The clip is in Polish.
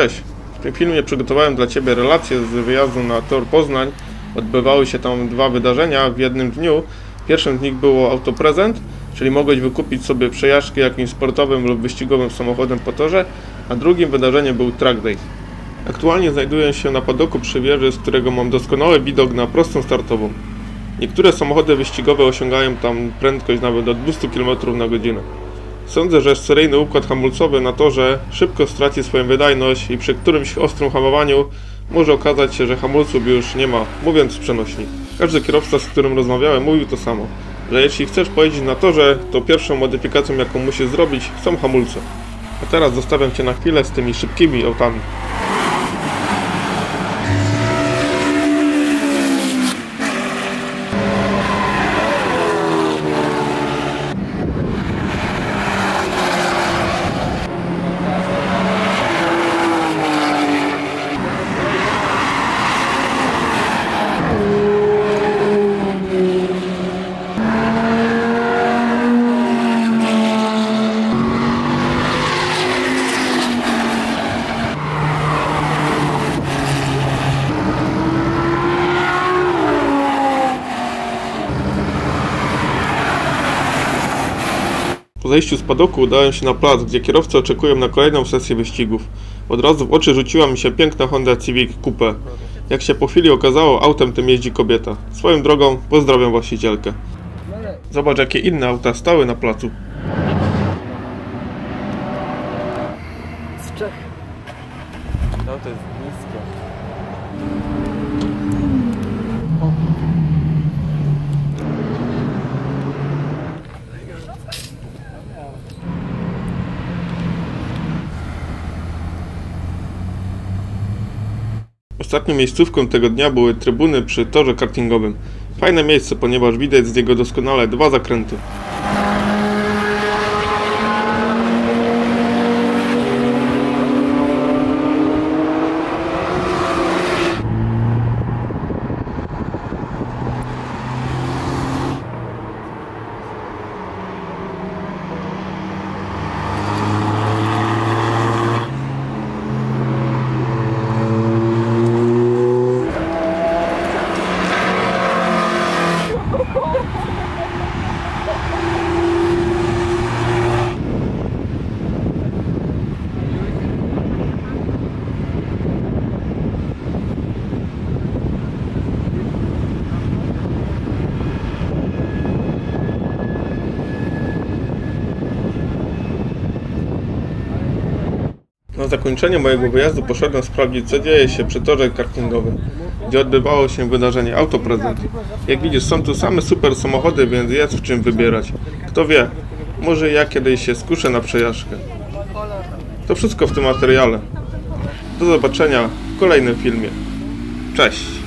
Cześć. W tym filmie przygotowałem dla Ciebie relację z wyjazdu na Tor Poznań. Odbywały się tam dwa wydarzenia w jednym dniu. Pierwszym z nich było autoprezent, czyli mogłeś wykupić sobie przejażdżkę jakimś sportowym lub wyścigowym samochodem po torze, a drugim wydarzeniem był track day. Aktualnie znajduję się na padoku przy wieży, z którego mam doskonały widok na prostą startową. Niektóre samochody wyścigowe osiągają tam prędkość nawet do 200 km na godzinę. Sądzę, że seryjny układ hamulcowy na torze szybko straci swoją wydajność i przy którymś ostrym hamowaniu może okazać się, że hamulców już nie ma, mówiąc przenośni. Każdy kierowca, z którym rozmawiałem, mówił to samo, że jeśli chcesz pojeździć na torze, to pierwszą modyfikacją, jaką musisz zrobić, są hamulce. A teraz zostawiam Cię na chwilę z tymi szybkimi autami. Zejściu z padoku udałem się na plac, gdzie kierowcy oczekują na kolejną sesję wyścigów. Od razu w oczy rzuciła mi się piękna Honda Civic Coupe. Jak się po chwili okazało, autem tym jeździ kobieta. Swoją drogą pozdrawiam właścicielkę. Zobacz jakie inne auta stały na placu. Z Czech. No to jest niskie. Ostatnią miejscówką tego dnia były trybuny przy torze kartingowym. Fajne miejsce, ponieważ widać z niego doskonale dwa zakręty. Zakończenie mojego wyjazdu poszedłem sprawdzić, co dzieje się przy torze kartingowym, gdzie odbywało się wydarzenie Autoprezent. Jak widzisz, są tu same super samochody, więc jest w czym wybierać. Kto wie, może ja kiedyś się skuszę na przejażdżkę. To wszystko w tym materiale. Do zobaczenia w kolejnym filmie. Cześć!